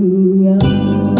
nhau